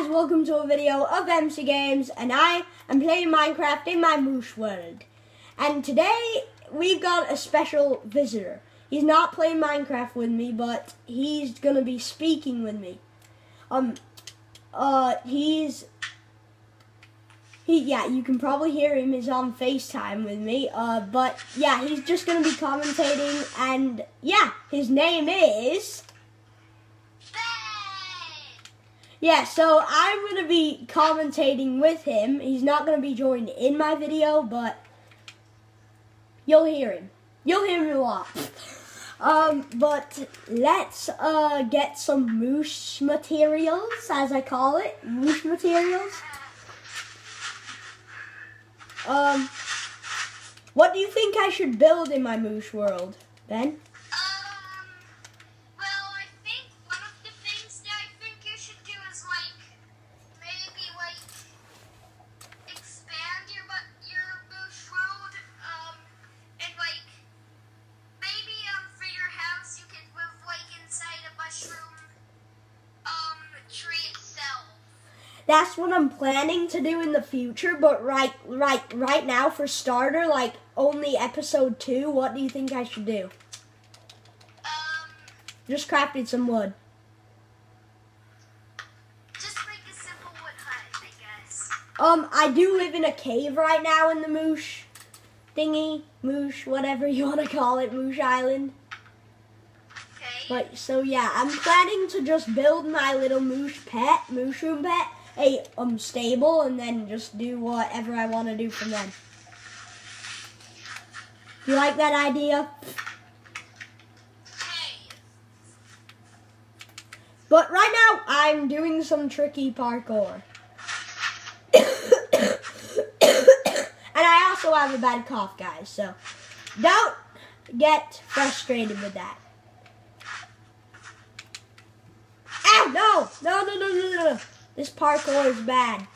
guys, welcome to a video of MC Games, and I am playing Minecraft in my Moosh world. And today, we've got a special visitor. He's not playing Minecraft with me, but he's gonna be speaking with me. Um, uh, he's, he, yeah, you can probably hear him, he's on FaceTime with me, uh, but yeah, he's just gonna be commentating, and yeah, his name is... Yeah, so I'm going to be commentating with him. He's not going to be joined in my video, but you'll hear him. You'll hear him a lot. Um, but let's uh, get some moosh materials, as I call it. Moosh materials. Um, what do you think I should build in my moosh world, Ben? That's what I'm planning to do in the future. But right, right, right now, for starter, like only episode two. What do you think I should do? Um, just crafted some wood. Just make a simple wood hut, I guess. Um, I do live in a cave right now in the Moosh thingy, Moosh, whatever you want to call it, Moosh Island. Okay. But so yeah, I'm planning to just build my little Moosh pet, Mushroom pet, a um stable and then just do whatever I want to do from then. You like that idea? But right now I'm doing some tricky parkour. and I also have a bad cough, guys, so don't get frustrated with that. Ow, no! No, no, no, no, no. This parkour is bad.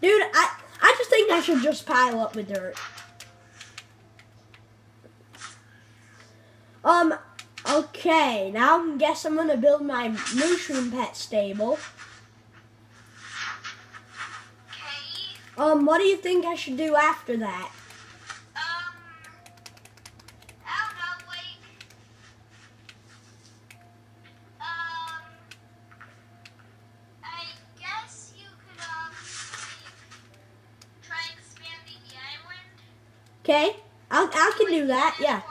Dude, I, I just think I should just pile up with dirt. Um, okay, now I guess I'm gonna build my mushroom pet stable. Um, what do you think I should do after that? Okay, I I can that. Yeah.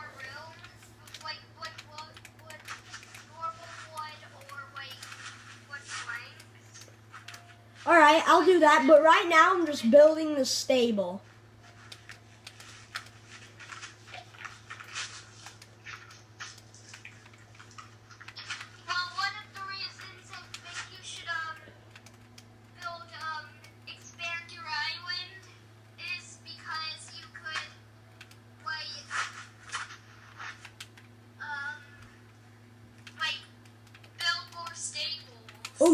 All right, I'll do that. But right now, I'm just building the stable.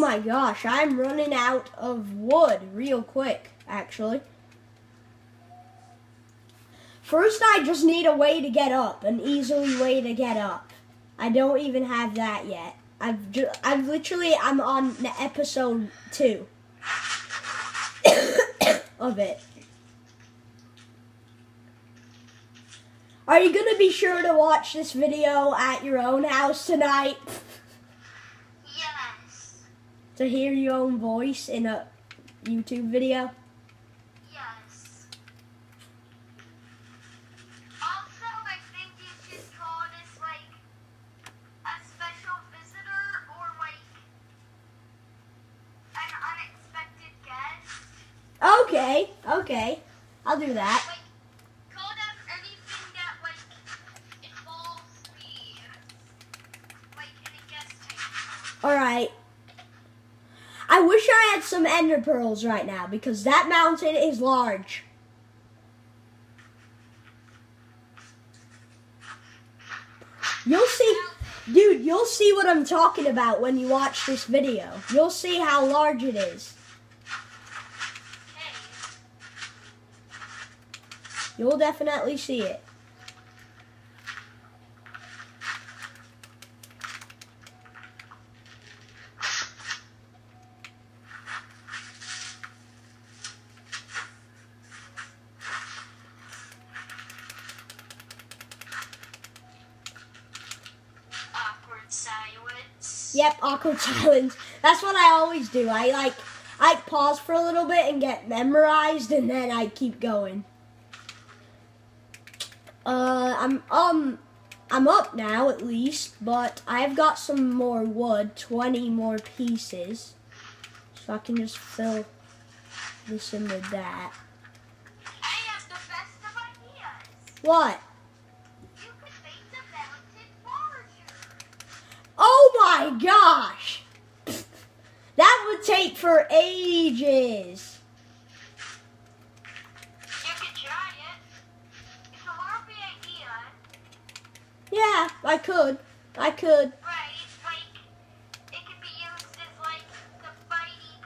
My gosh, I'm running out of wood real quick, actually. First, I just need a way to get up, an easily way to get up. I don't even have that yet. I've I've literally, I'm on episode two of it. Are you going to be sure to watch this video at your own house tonight? to hear your own voice in a YouTube video? Yes. Also, I think you should call this like a special visitor or like an unexpected guest. Okay, okay. I'll do that. Call them anything that like, call them anything that like involves me. Like in a guest type. Alright. I wish I had some ender pearls right now because that mountain is large. You'll see, dude, you'll see what I'm talking about when you watch this video. You'll see how large it is. You'll definitely see it. Yep, awkward silence. That's what I always do. I like I pause for a little bit and get memorized, and then I keep going. Uh, I'm um, I'm up now at least, but I've got some more wood, twenty more pieces, so I can just fill this in with that. I have the best of ideas. What? You could make the mountain larger. Oh my gosh! That would take for ages. You could try it. It's a lovely ages. Yeah, I could. I could. Right, like, it could be used as, like, the fighting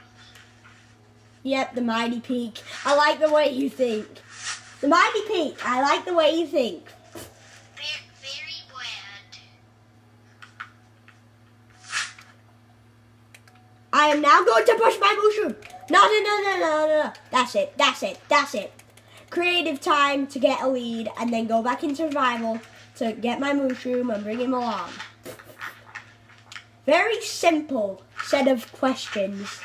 Yep, the mighty peak. I like the way you think. The mighty peak. I like the way you think. Very, very bland. I am now going to push my mushroom. No, no, no, no, no, no. That's it. That's it. That's it. Creative time to get a lead, and then go back in survival to get my mushroom and bring him along. Very simple set of questions.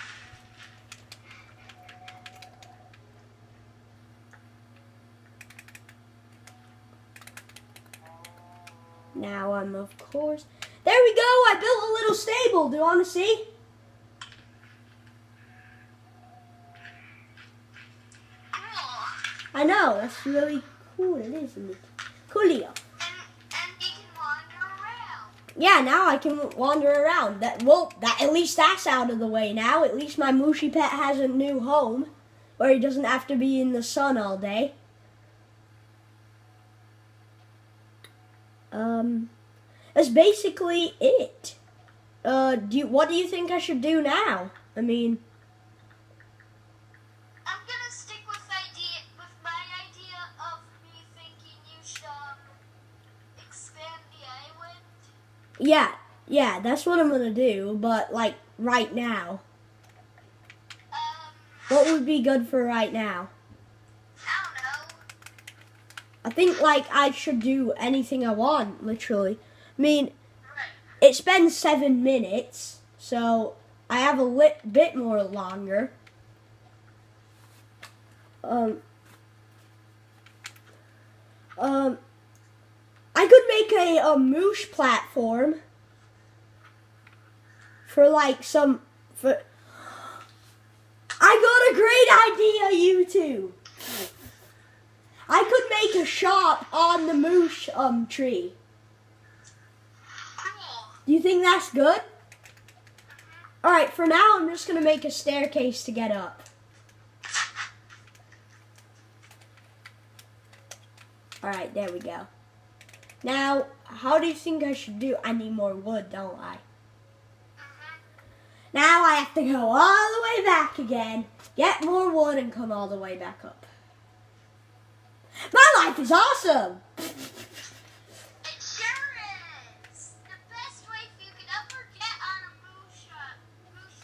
Now I'm of course. There we go. I built a little stable. Do you want to see? Cool. I know, that's really cool, it is, isn't it? Coolio. And, and you can wander around. Yeah, now I can wander around. That well, that at least that's out of the way now. At least my Mushi pet has a new home, where he doesn't have to be in the sun all day. Um, that's basically it. Uh, do you, what do you think I should do now? I mean, I'm gonna stick with idea with my idea of me thinking you should um, expand the island. Yeah, yeah, that's what I'm gonna do. But like right now, what would be good for right now? I don't know. I think like I should do anything I want, literally. I mean, it's been seven minutes, so I have a lit bit more longer. Um, um, A, a moosh platform for like some for. I got a great idea, you two. I could make a shop on the moosh um tree. Do you think that's good? Alright, for now I'm just gonna make a staircase to get up. Alright, there we go. Now, how do you think I should do? I need more wood, don't I? Mhm. Now I have to go all the way back again, get more wood, and come all the way back up. My life is awesome! It sure is. The best way you could ever get on a moose, moose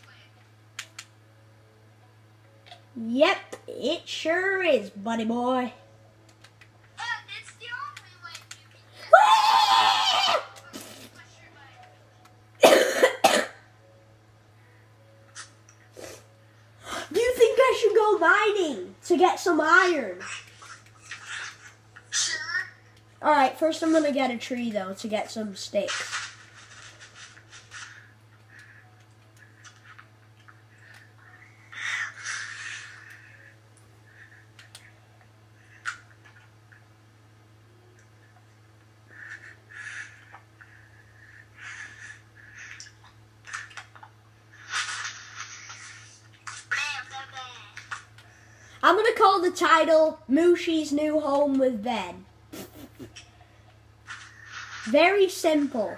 wing. Yep, it sure is, buddy boy. And it's the only way you can get Whee! Push your way. Do you think I should go mining to get some iron? Sure. Alright, first I'm gonna get a tree though to get some sticks. Blah, blah, blah. I'm gonna call the title Mushi's New Home with Ben. Very simple.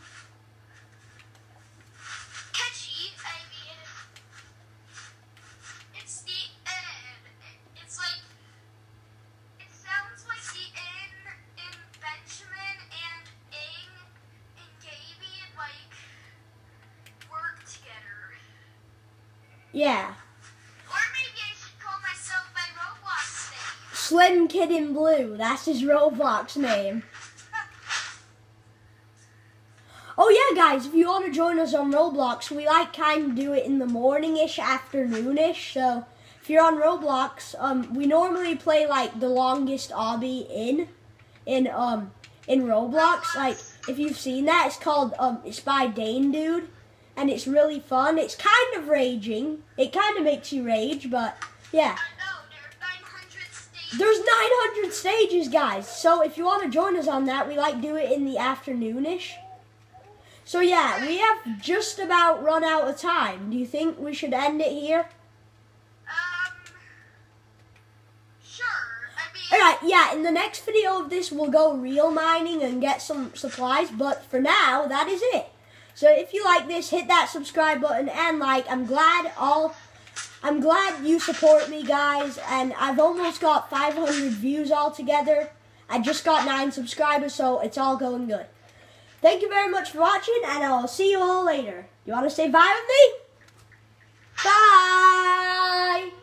Yeah. Or maybe I should call myself my Roblox name. Slim Kid in Blue. That's his Roblox name. Oh yeah, guys, if you want to join us on Roblox, we like kind of do it in the morning-ish, afternoon-ish. So if you're on Roblox, um, we normally play like the longest obby in, in um, in Roblox. Like if you've seen that, it's called um, it's by Dane Dude, and it's really fun. It's kind of raging. It kind of makes you rage, but yeah. I know, there are 900 stages. There's 900 stages, guys. So if you want to join us on that, we like do it in the afternoonish. So yeah, we have just about run out of time. Do you think we should end it here? Um, sure. I mean, Alright, yeah, in the next video of this, we'll go real mining and get some supplies. But for now, that is it. So if you like this, hit that subscribe button and like. I'm glad all I'm glad you support me, guys, and I've almost got 500 views altogether. I just got 9 subscribers, so it's all going good. Thank you very much for watching, and I'll see you all later. You want to say bye with me? Bye!